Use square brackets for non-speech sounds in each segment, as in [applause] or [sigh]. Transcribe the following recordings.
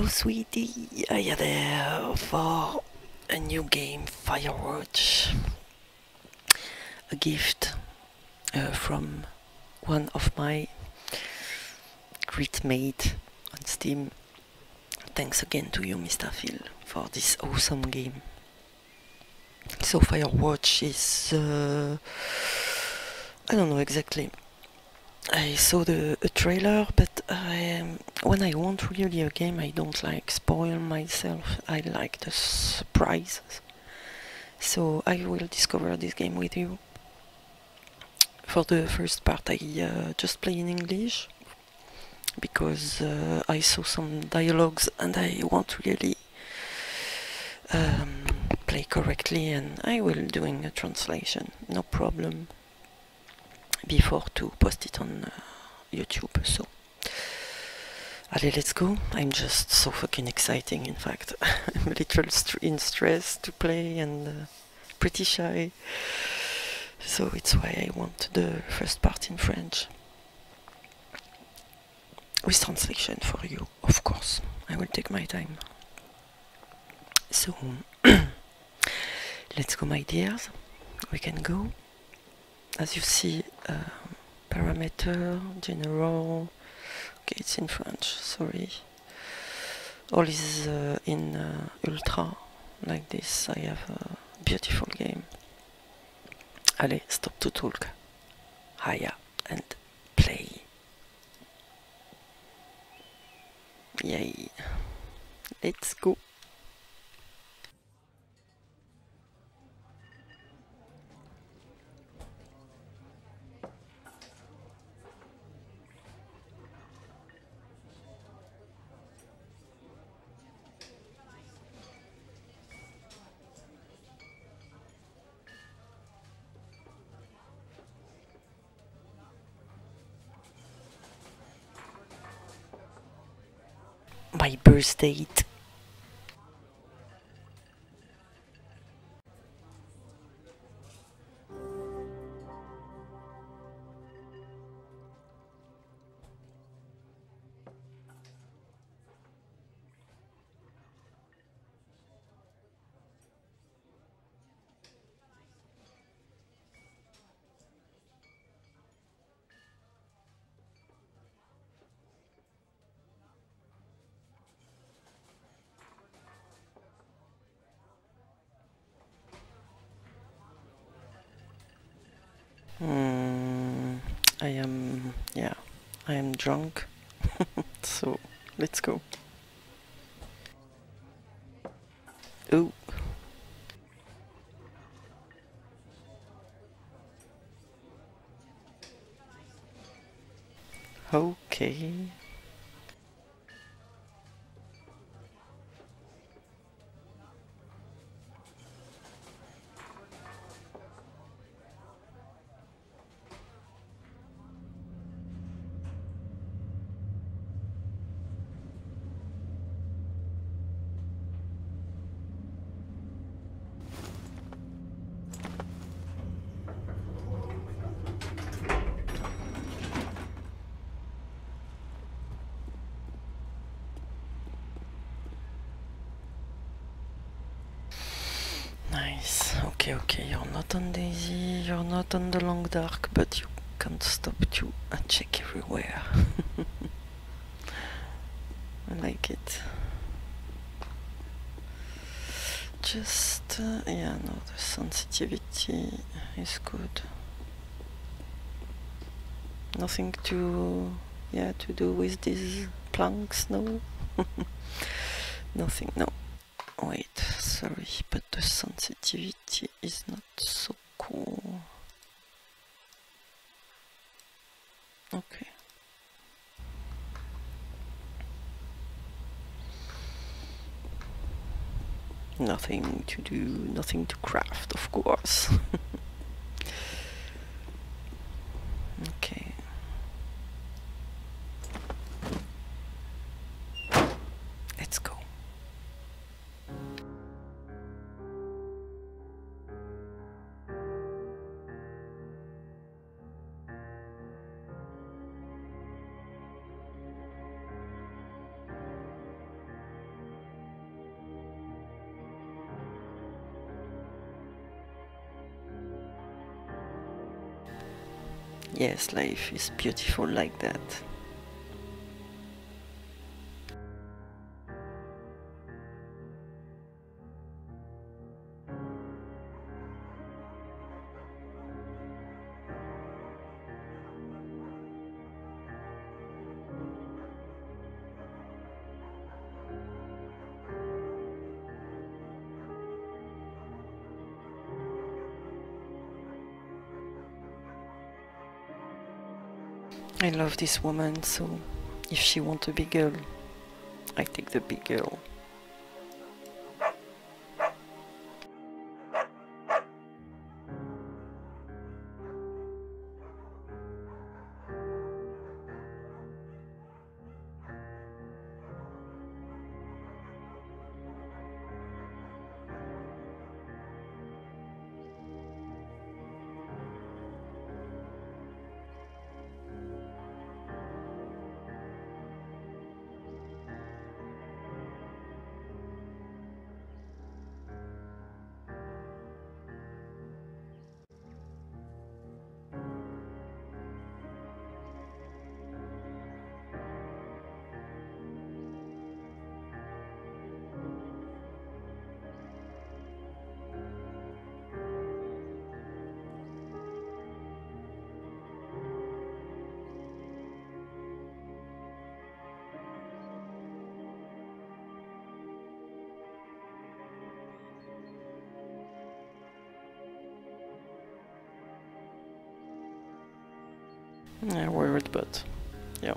Hello, sweetie. You there for a new game, Firewatch? A gift uh, from one of my great mates on Steam. Thanks again to you, Mr. Phil, for this awesome game. So, Firewatch is. Uh, I don't know exactly. I saw the a trailer, but I, um, when I want really a game, I don't like spoil myself. I like the surprises. So I will discover this game with you. For the first part, I uh, just play in English because uh, I saw some dialogues and I want really um, play correctly, and I will doing a translation, no problem before to post it on uh, YouTube. So, allez, let's go. I'm just so fucking exciting. In fact, [laughs] I'm a little st in stress to play and uh, pretty shy. So it's why I want the first part in French with translation for you, of course. I will take my time. So, [clears throat] let's go, my dears. We can go as you see, uh, parameter, general, okay, it's in French, sorry. All is uh, in uh, ultra, like this. I have a beautiful game. Allez, stop to talk. Haya and play. Yay. Let's go. My Okay, okay. You're not on DayZ. You're not on the Long Dark, but you can't stop to check everywhere. [laughs] I like it. Just uh, yeah, no, the sensitivity is good. Nothing to yeah to do with these planks, no. [laughs] Nothing, no. Wait, sorry, but the sensitivity is not so cool. Okay. Nothing to do, nothing to craft, of course. [laughs] yes, life is beautiful like that. I love this woman, so if she wants a big girl, I take the big girl. Yeah, weird, but yeah.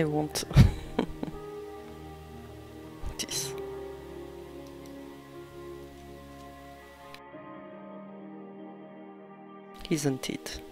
I want this. Isn't it?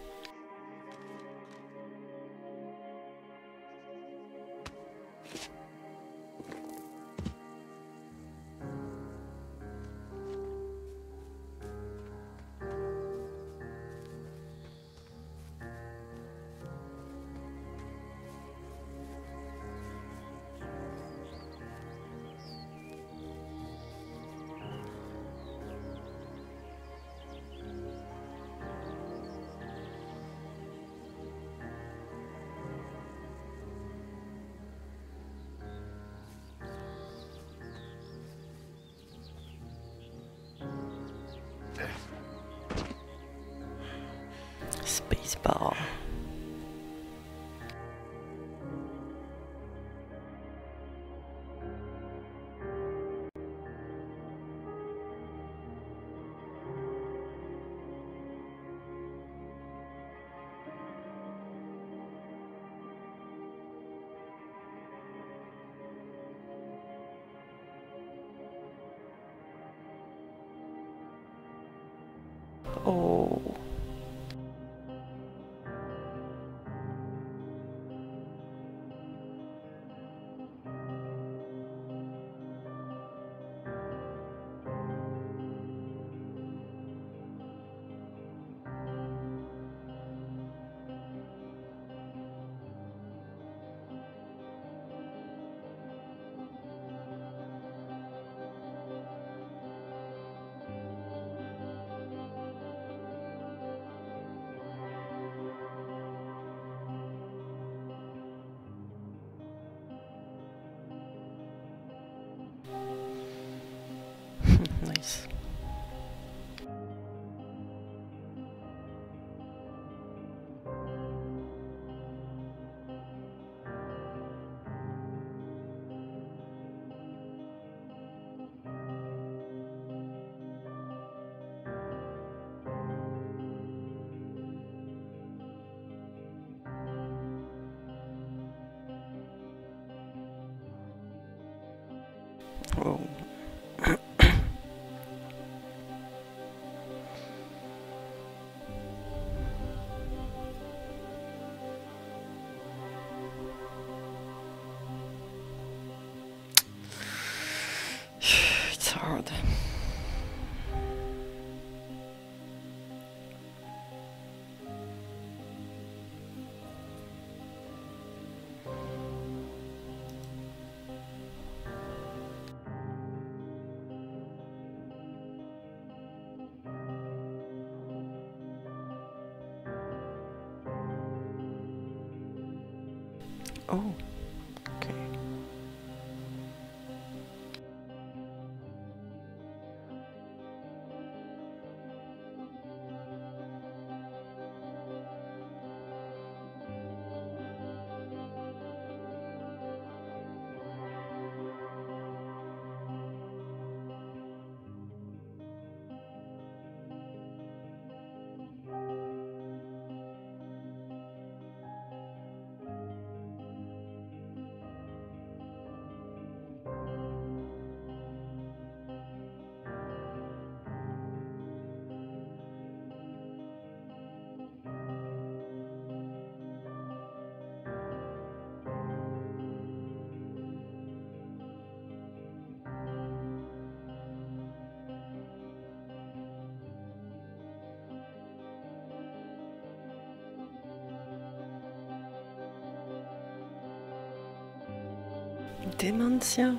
[laughs] nice. It's Démentia.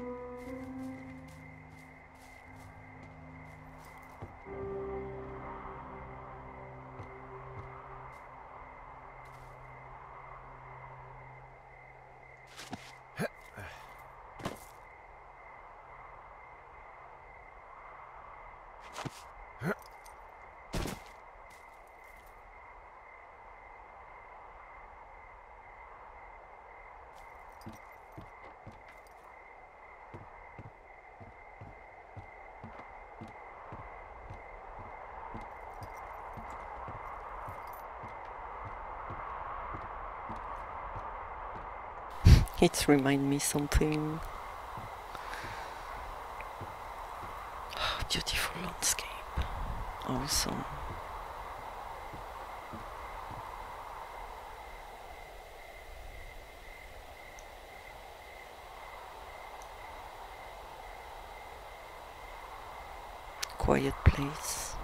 Whoa. [sighs] [sighs] It reminds me something. Oh, beautiful landscape. Awesome. Quiet place.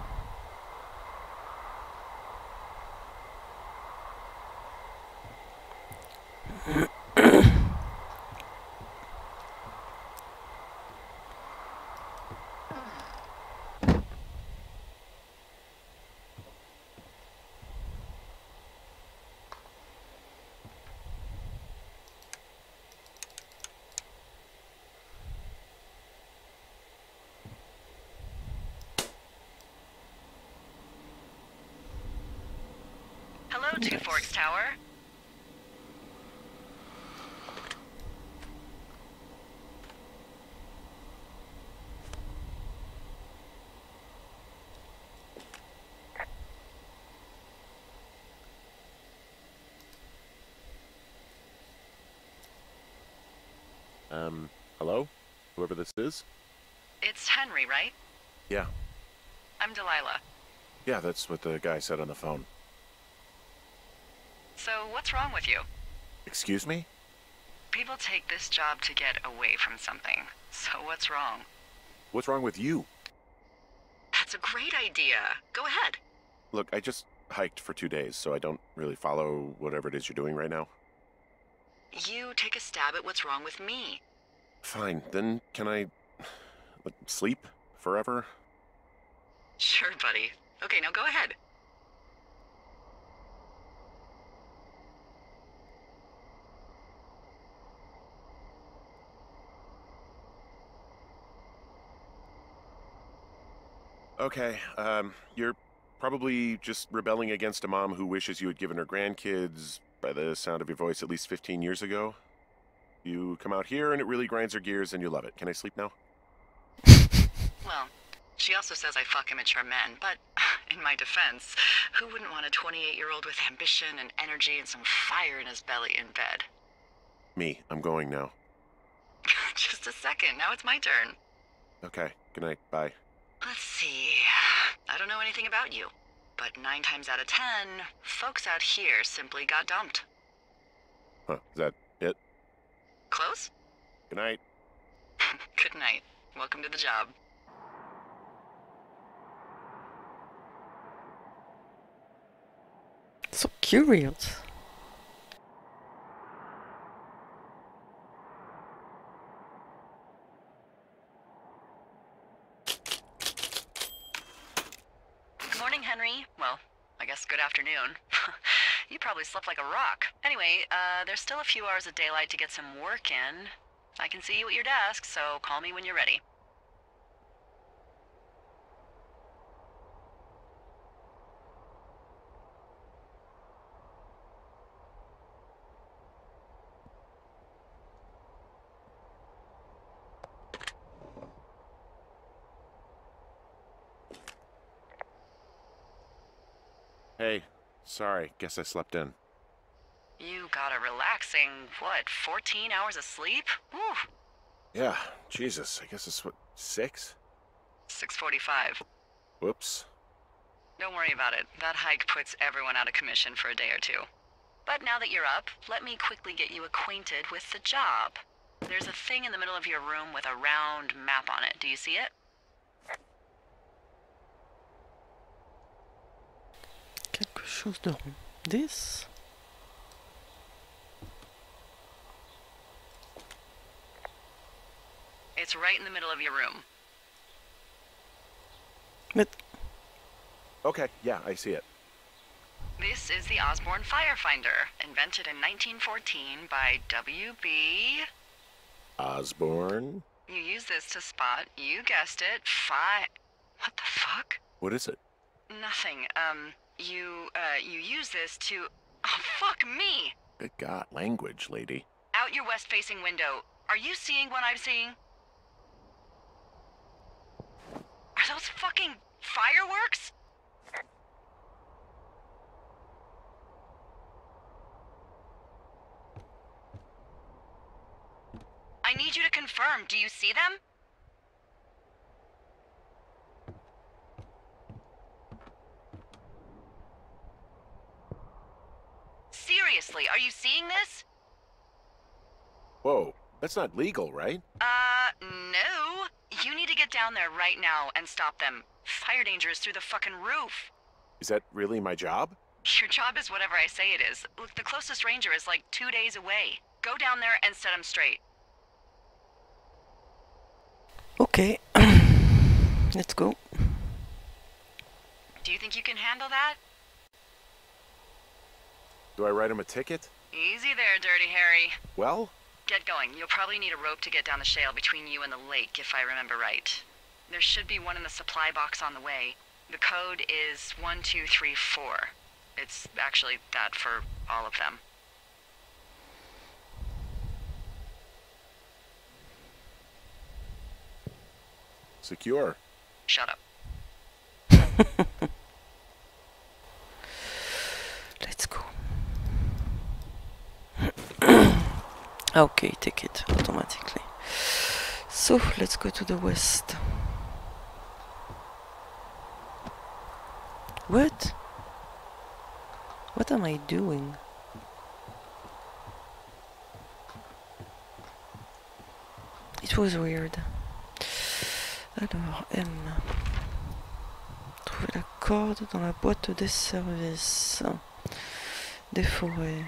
Hello, Two Nice. Forks Tower. Um, hello? Whoever this is? It's Henry, right? Yeah. I'm Delilah. Yeah, that's what the guy said on the phone. So, what's wrong with you? Excuse me? People take this job to get away from something. So, what's wrong? What's wrong with you? That's a great idea. Go ahead. Look, I just hiked for two days, so I don't really follow whatever it is you're doing right now. You take a stab at what's wrong with me. Fine, then can I like, sleep forever? Sure, buddy. Okay, now go ahead. Okay, um, you're probably just rebelling against a mom who wishes you had given her grandkids, by the sound of your voice, at least 15 years ago. You come out here and it really grinds her gears and you love it. Can I sleep now? [laughs] Well, she also says I fuck immature men, but [sighs] in my defense, who wouldn't want a 28 year old with ambition and energy and some fire in his belly in bed? Me, I'm going now. [laughs] Just a second, now it's my turn. Okay, good night, bye. Let's see. I don't know anything about you, but nine times out of ten, folks out here simply got dumped. Huh, is that it? Close? Good night. [laughs] Good night. Welcome to the job. So curious. Good morning, Henry. Well, I guess good afternoon. [laughs] you probably slept like a rock. Anyway, uh, there's still a few hours of daylight to get some work in. I can see you at your desk, so call me when you're ready. Hey, sorry, guess I slept in. You got a relaxing, what, 14 hours of sleep? Whew. Yeah, Jesus, I guess it's what, six? 645. Whoops. Don't worry about it. That hike puts everyone out of commission for a day or two. But now that you're up, let me quickly get you acquainted with the job. There's a thing in the middle of your room with a round map on it. Do you see it? Chose de rond. This? It's right in the middle of your room. But Okay, yeah, I see it. This is the Osborne Firefinder, invented in 1914 by W.B. Osborne? You use this to spot, you guessed it, fi. What the fuck? What is it? Nothing. Um, you, uh, you use this to. [laughs] Oh, fuck me! Good God, language, lady. Out your west facing window. Are you seeing what I'm seeing? Are those fucking fireworks? I need you to confirm. Do you see them? Seriously, are you seeing this? Whoa, that's not legal, right? Uh, no. You need to get down there right now and stop them. Fire danger is through the fucking roof. Is that really my job? Your job is whatever I say it is. Look, the closest ranger is like two days away. Go down there and set him straight. okay, [clears throat] let's go. Do you think you can handle that? Do I write him a ticket? Easy there, Dirty Harry. Well, Get going. You'll probably need a rope to get down the shale between you and the lake, if I remember right. There should be one in the supply box on the way. The code is 1234. It's actually that for all of them. secure. Shut up. [laughs] Let's go. Ah, okay, take it automatically. So let's go to the west. What? What am I doing? It was weird. Alors, M. Trouver la corde dans la boîte des services. Des forêts.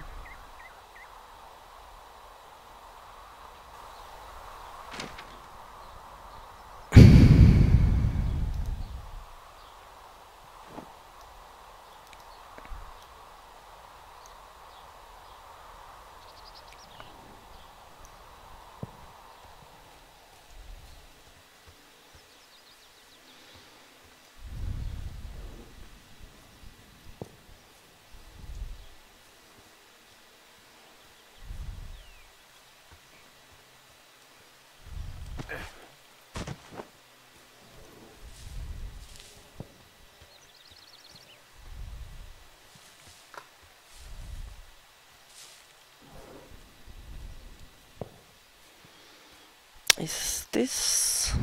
Is this?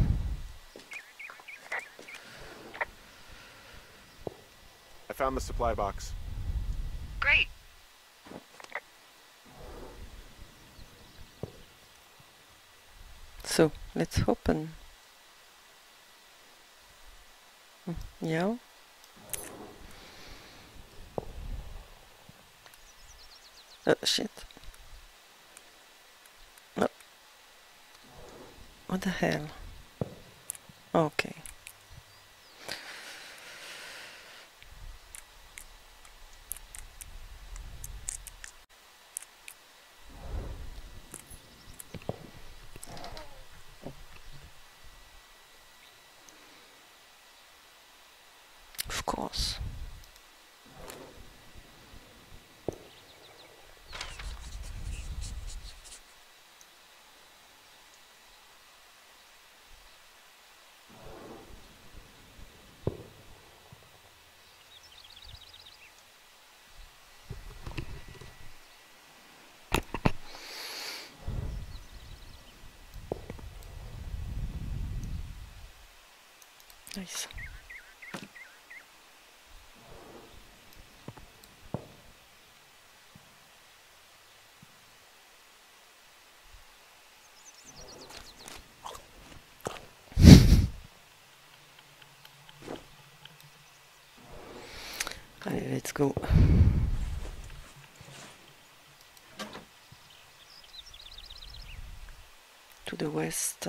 I found the supply box. Great. So let's open. Mm, Yeah. Oh shit. What the hell? Okay. Nice. Allez, let's go. To the west.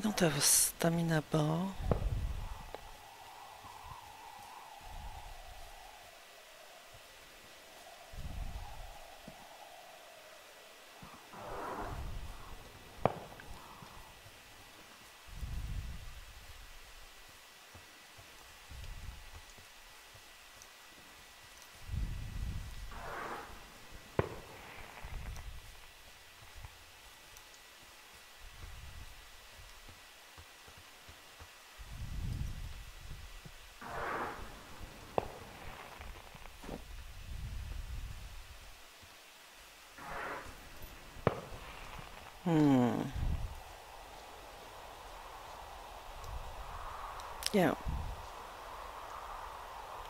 I don't have a stamina bar. Hmm. Yeah.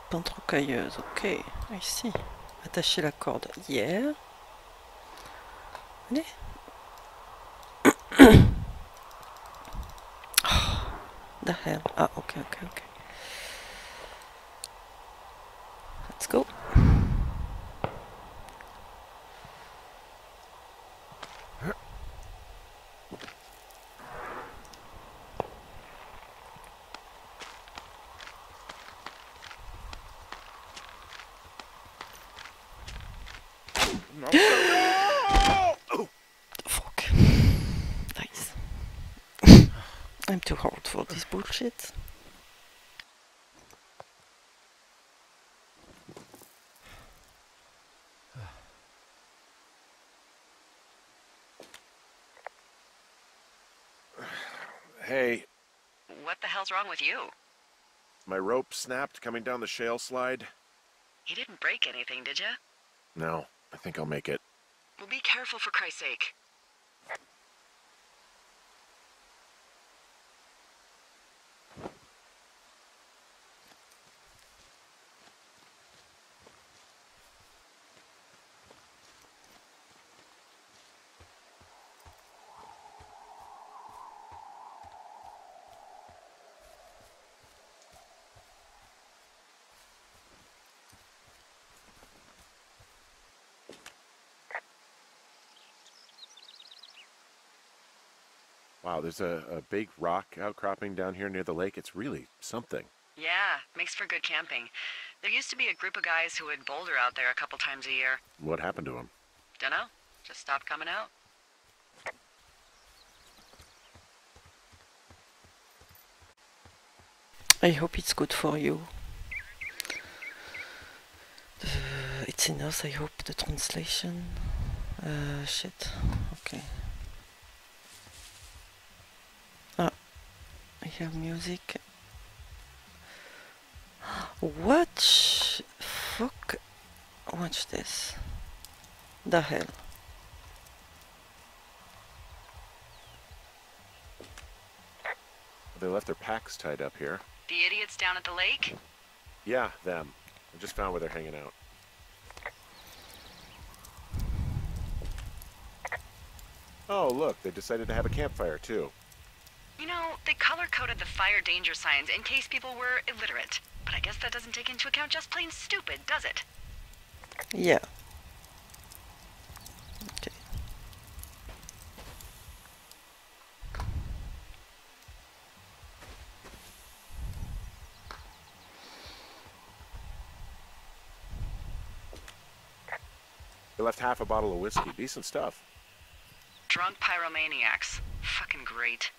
Pentrocailleuse, ok. Ici. Attacher la corde. Yeah. Allez. [coughs] the hell. Ah, ok, ok, ok. This bullshit. Hey, What the hell's wrong with you? my rope snapped coming down the shale slide. You didn't break anything, did you? No, I think I'll make it. Well, be careful for Christ's sake. Wow, there's a, a big rock outcropping down here near the lake. It's really something. Yeah, makes for good camping. There used to be a group of guys who would boulder out there a couple times a year. What happened to them? Dunno, just stopped coming out. I hope it's good for you. The, it's enough, I hope, the translation. Uh, shit. Okay. I hear music. Watch. Fuck. Watch this. The hell. They left their packs tied up here. The idiots down at the lake? Yeah, them. I just found where they're hanging out. Oh, look, they decided to have a campfire too. You know, they color coded the fire danger signs in case people were illiterate. But I guess that doesn't take into account just plain stupid, does it? Yeah. Okay. They left half a bottle of whiskey. Decent stuff. Drunk pyromaniacs. Fucking great.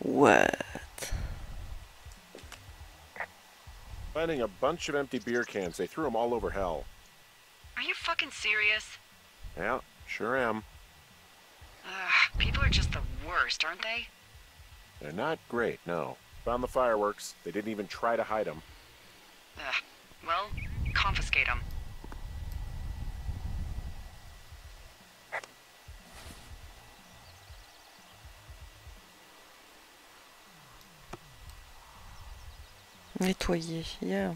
What? Finding a bunch of empty beer cans. They threw them all over hell. Are you fucking serious? Yeah, sure am. Ugh, people are just the worst, aren't they? They're not great, no. Found the fireworks. They didn't even try to hide them. Ugh. Well, confiscate them. Nettoyer, yeah.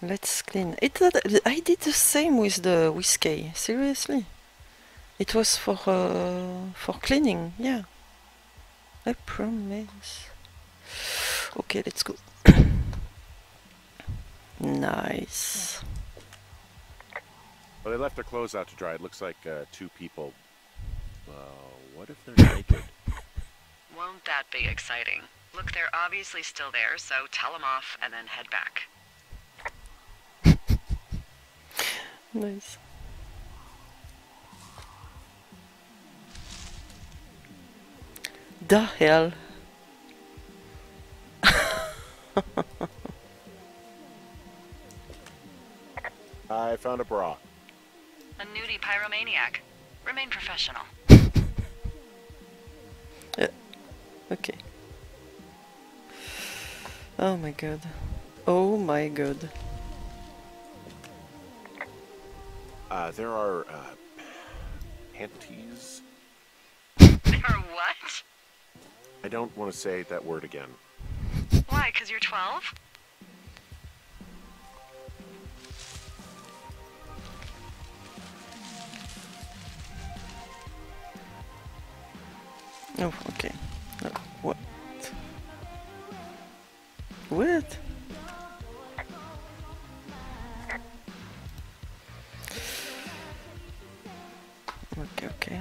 Let's clean. It, I did the same with the whiskey. Seriously. It was for uh, for cleaning, yeah. I promise. Okay, let's go. [coughs] nice. Well, they left their clothes out to dry. It looks like uh, two people. Well, what if they're naked? [laughs] Won't that be exciting? Look, they're obviously still there, so tell them off and then head back. [laughs] Nice. The hell? [laughs] I found a bra. A nudie pyromaniac. Remain professional. [laughs] Okay. Oh my god. Oh my god. Uh, there are uh, panties. Or [laughs] what? I don't want to say that word again. Why, because you're 12? Oh, okay. Uh, what? What? Okay, okay.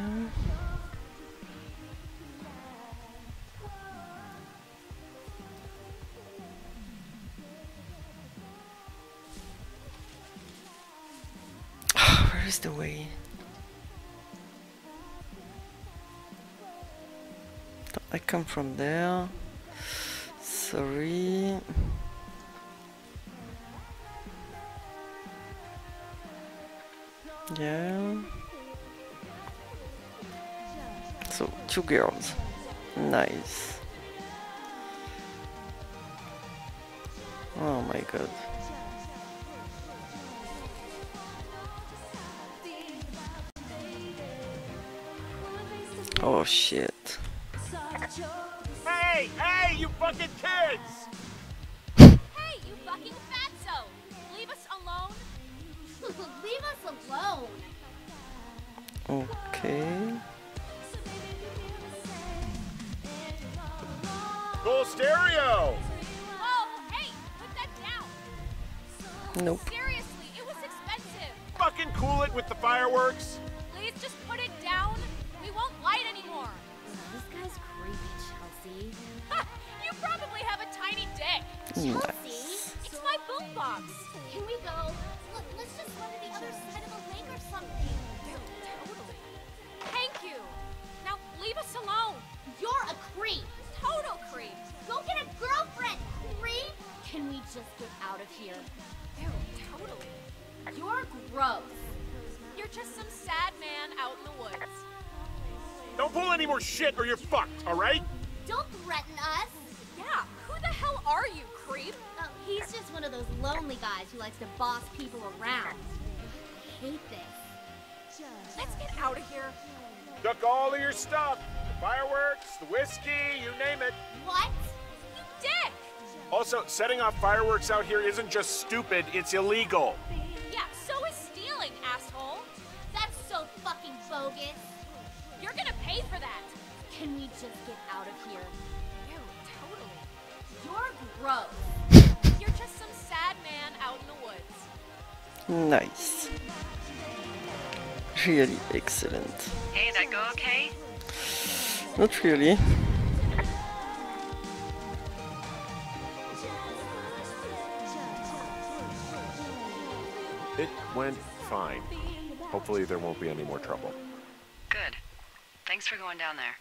[sighs] Where is the way? Come from there. Sorry. Yeah. So, two girls. Nice. Oh my god. Oh shit. Cool stereo! Oh, hey, put that down! Nope. Seriously, it was expensive! Fucking cool it with the fireworks! Please just put it down! We won't light anymore! This guy's creepy, Chelsea. [laughs] You probably have a tiny dick! Nice. It's my boombox! Can we go? Look, let's just go to the other side of the lake or something. Totally. Thank you! Now, leave us alone! You're a creep. Total creep! Go get a girlfriend, creep. Can we just get out of here? Ew, totally. You're gross. You're just some sad man out in the woods. Don't pull any more shit or you're fucked, alright? Don't threaten us. Yeah, who the hell are you, creep? Oh, he's just one of those lonely guys who likes to boss people around. I hate this. Let's get out of here. Took all of your stuff. The fireworks, the whiskey, you name it. What? You dick! Also, setting off fireworks out here isn't just stupid, it's illegal. Yeah, so is stealing, asshole. That's so fucking bogus. You're gonna pay for that. Can we just get out of here? Ew, totally. You're gross. You're just some sad man out in the woods. Nice. Really excellent. Hey, that go okay? Not really. It went fine. Hopefully there won't be any more trouble. Good. Thanks for going down there.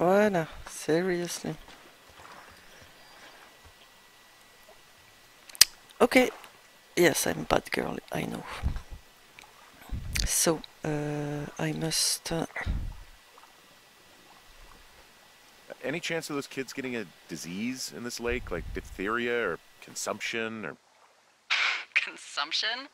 Voilà, seriously. Okay, yes, I'm bad girl, I know. So, uh, I must. Uh, Any chance of those kids getting a disease in this lake, like diphtheria or consumption or Consumption?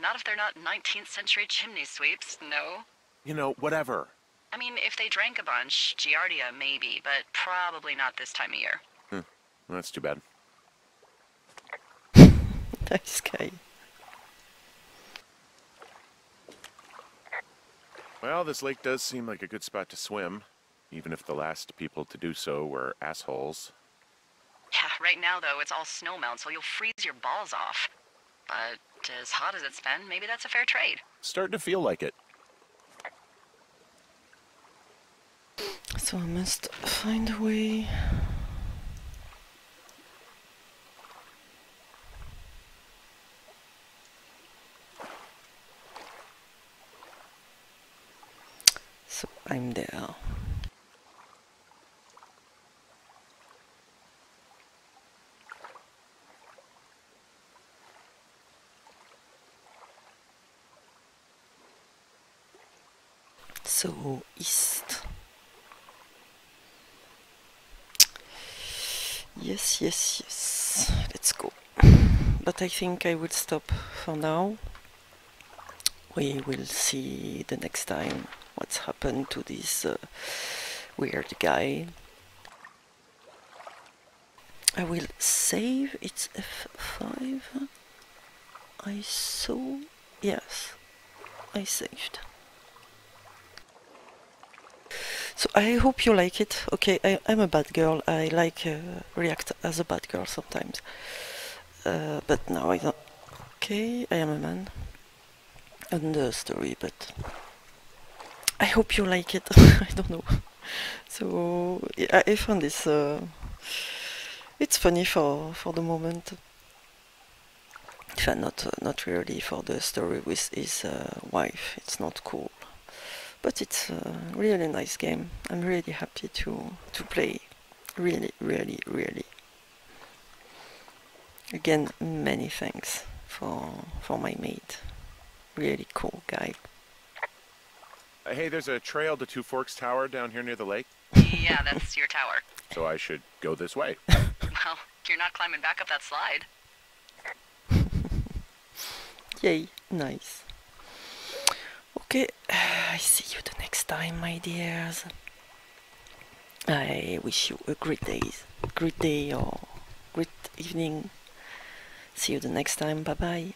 Not if they're not 19th century chimney sweeps, no. You know, whatever. I mean, if they drank a bunch, Giardia maybe, but probably not this time of year. Hmm, That's too bad. [laughs] nice guy. Well, this lake does seem like a good spot to swim, even if the last people to do so were assholes. Yeah, right now though, it's all snowmelt, so you'll freeze your balls off. But as hot as it's been, maybe that's a fair trade. Starting to feel like it. So I must find a way. So I'm there. So east. Yes, yes, yes. Let's go. But I think I will stop for now. We will see the next time what's happened to this uh, weird guy. I will save. It's F5. I saw. Yes, I saved. So I hope you like it. Okay, I, I'm a bad girl. I like uh, react as a bad girl sometimes. Uh, but now I don't. Okay, I am a man. And the story, but I hope you like it. [laughs] I don't know. So yeah, I found this. Uh, it's funny for for the moment. If not uh, not really for the story with his uh, wife. It's not cool but it's a really nice game. I'm really happy to to play. Really, really, really. Again, many thanks for for my mate. Really cool guy. Uh, hey, there's a trail to Two Forks Tower down here near the lake, yeah, that's your tower. so I should go this way. [laughs] Well, you're not climbing back up that slide. [laughs] Yay, nice. Okay, [sighs] I see you the next time, my dears. I wish you a great day, great day or great evening. See you the next time. Bye bye.